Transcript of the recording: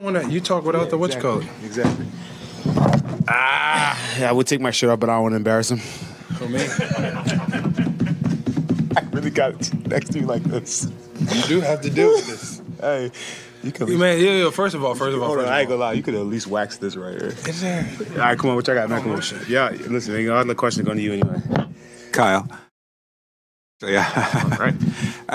Wanna- You talk without the witch exactly. Exactly. Ah, I would take my shirt off, but I don't want to embarrass him. For me, I really got it next to you like this. you do have to deal with this. Hey, you can. Man, yeah, yeah. First of all, first of all, Hold on, all, I ain't gonna lie. You could at least wax this right here. Is there? All right, come on. What you got, man? Come on. Oh, yeah, listen, I all the question going to you anyway. Kyle. So, yeah. All right.